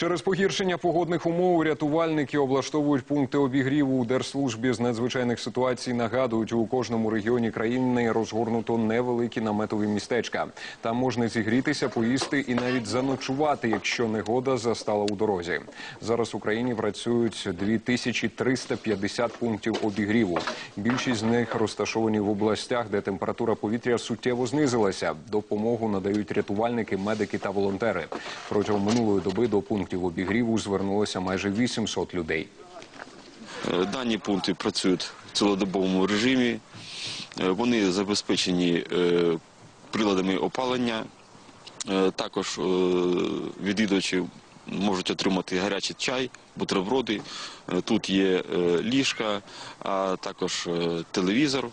Через погіршення погодних умов рятувальники облаштовують пункти обігріву у Держслужбі з надзвичайних ситуацій. Нагадують, у кожному регіоні країни розгорнуто невеликі наметові містечка. Там можна зігрітися, поїсти і навіть заночувати, якщо негода застала у дорозі. Зараз в Україні працюють 2350 пунктів обігріву. Більшість з них розташовані в областях, де температура повітря суттєво знизилася. Допомогу надають рятувальники, медики та волонтери. Протягом минулої доби до пунктів обігріву звернулося майже 800 людей. Е, Дані пункти працюють в цілодобовому режимі. Е, Вони забезпечені е, приладами опалення. Також відвідувачі можуть отримати гарячий чай, бутерброди. Тут є ліжка, а також телевізор.